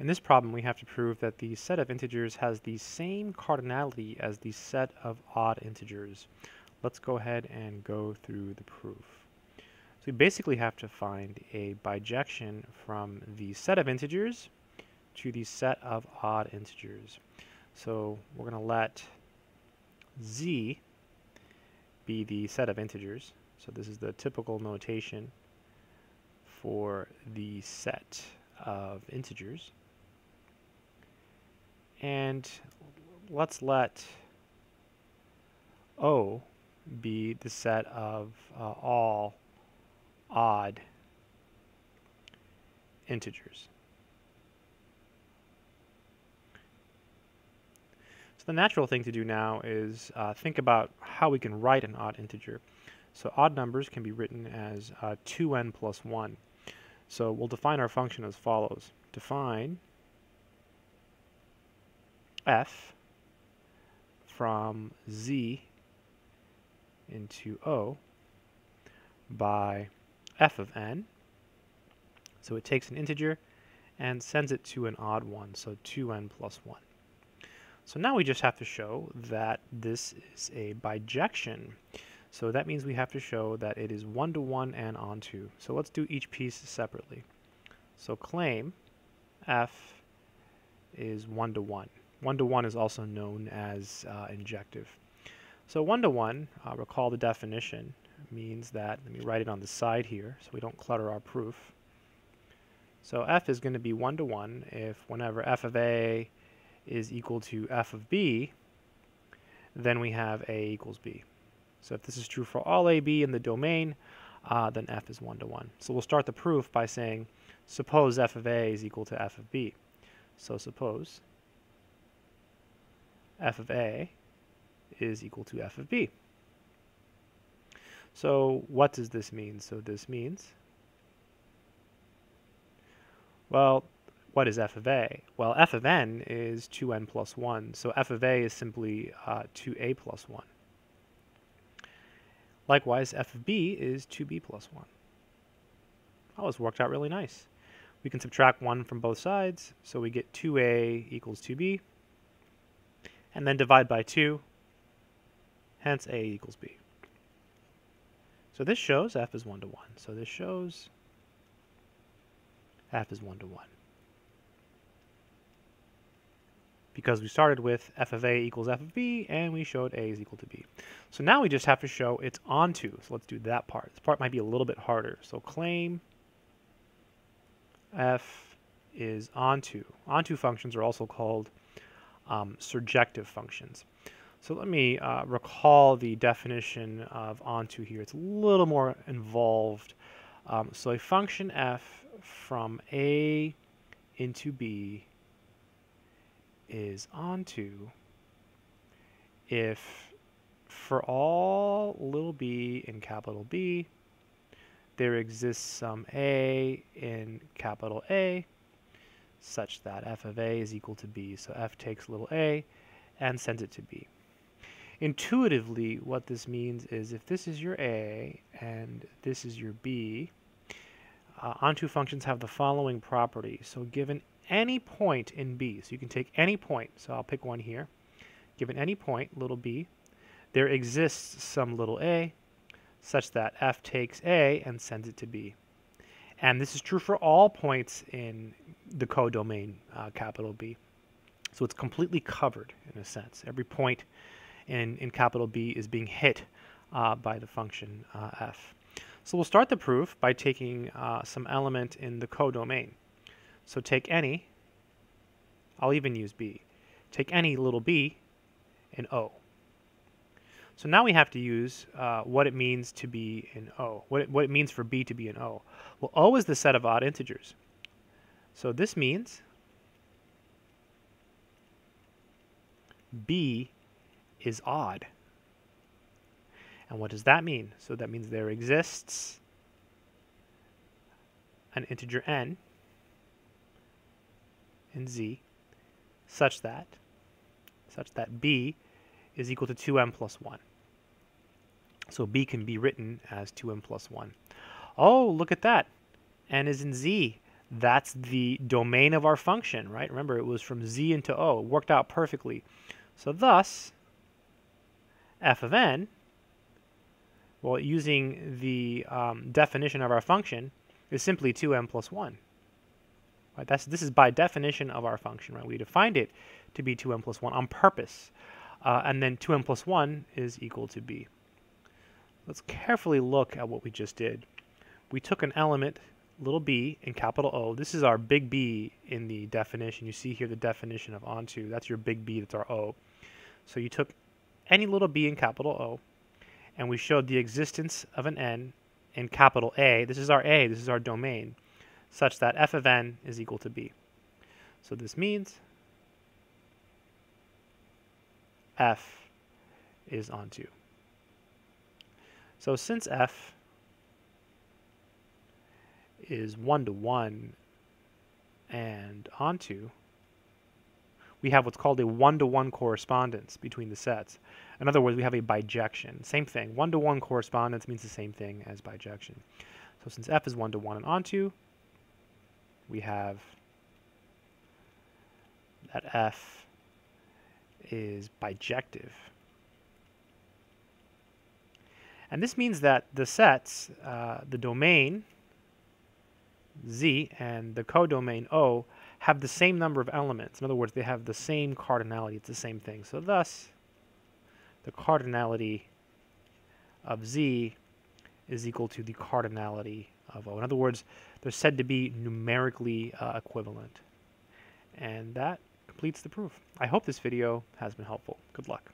In this problem, we have to prove that the set of integers has the same cardinality as the set of odd integers. Let's go ahead and go through the proof. So we basically have to find a bijection from the set of integers to the set of odd integers. So we're going to let z be the set of integers. So this is the typical notation for the set of integers. And let's let O be the set of uh, all odd integers. So the natural thing to do now is uh, think about how we can write an odd integer. So odd numbers can be written as uh, 2n plus 1. So we'll define our function as follows. Define f from z into O by f of n. So it takes an integer and sends it to an odd one, so 2n plus 1. So now we just have to show that this is a bijection. So that means we have to show that it is one-to-one -one and onto. So let's do each piece separately. So claim f is one-to-one. Is also known as uh, injective. So one-to-one, -one, uh, recall the definition, means that, let me write it on the side here so we don't clutter our proof. So f is going to be one-to-one -one if whenever f of a is equal to f of b, then we have a equals b. So if this is true for all a, b in the domain, uh, then f is one-to-one. -one. So we'll start the proof by saying, suppose f of a is equal to f of b. So suppose f of a is equal to f of b. So what does this mean? So this means, well, what is f of a? Well, f of n is 2n plus 1, so f of a is simply uh, 2a plus 1. Likewise, f of b is 2b plus 1. Oh, this worked out really nice. We can subtract 1 from both sides, so we get 2a equals 2b and then divide by 2, hence a equals b. So this shows f is 1 to 1. So this shows f is 1 to 1. Because we started with f of a equals f of b, and we showed a is equal to b. So now we just have to show it's onto. So let's do that part. This part might be a little bit harder. So claim f is onto. Onto functions are also called um, surjective functions. So let me uh, recall the definition of onto here. It's a little more involved. Um, so a function f from a into b is onto if for all little b in capital B, there exists some a in capital A such that f of a is equal to b. So f takes little a and sends it to b. Intuitively, what this means is if this is your a and this is your b, uh, onto functions have the following property. So given any point in b, so you can take any point, so I'll pick one here, given any point, little b, there exists some little a such that f takes a and sends it to b. And this is true for all points in the codomain, uh, capital B. So it's completely covered in a sense. Every point in, in capital B is being hit uh, by the function uh, f. So we'll start the proof by taking uh, some element in the codomain. So take any, I'll even use b, take any little b in O. So now we have to use uh, what it means to be in O, what it, what it means for B to be in O. Well, O is the set of odd integers. So this means B is odd. And what does that mean? So that means there exists an integer n in Z such that such that B is equal to 2m plus 1. So b can be written as 2m plus 1. Oh, look at that. n is in z. That's the domain of our function, right? Remember, it was from z into o. It worked out perfectly. So thus, f of n, well, using the um, definition of our function, is simply 2m plus 1. Right? That's, this is by definition of our function. Right? We defined it to be 2m plus 1 on purpose. Uh, and then 2m plus 1 is equal to b. Let's carefully look at what we just did. We took an element, little b, in capital O. This is our big B in the definition. You see here the definition of onto. That's your big B, that's our O. So you took any little b in capital O, and we showed the existence of an n in capital A. This is our A, this is our domain, such that f of n is equal to b. So this means f is onto. So since f is one to one and onto, we have what's called a one-to-one correspondence between the sets. In other words, we have a bijection. Same thing. One-to-one correspondence means the same thing as bijection. So since f is one-to-one and onto, we have that f is bijective. And this means that the sets, uh, the domain Z and the codomain O have the same number of elements. In other words, they have the same cardinality. It's the same thing. So thus, the cardinality of Z is equal to the cardinality of O. In other words, they're said to be numerically uh, equivalent. And that completes the proof. I hope this video has been helpful. Good luck.